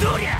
Doria!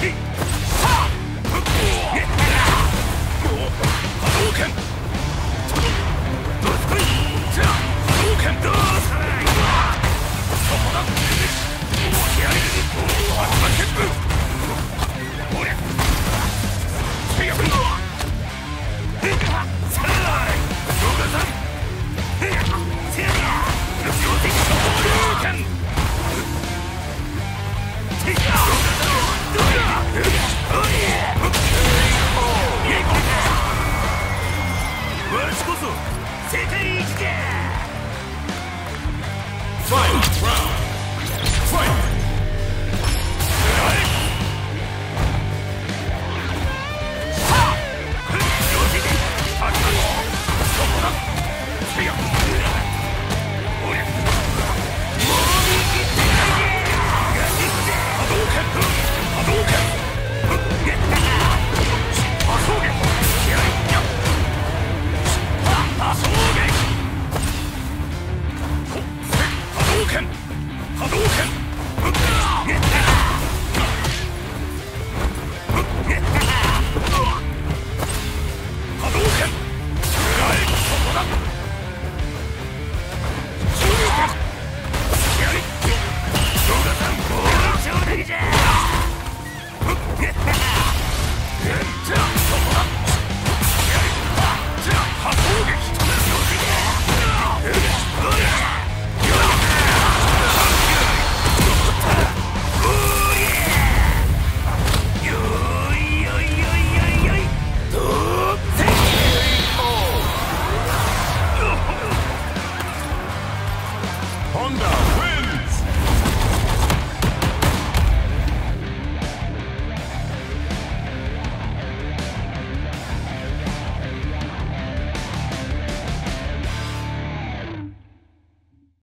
teeth!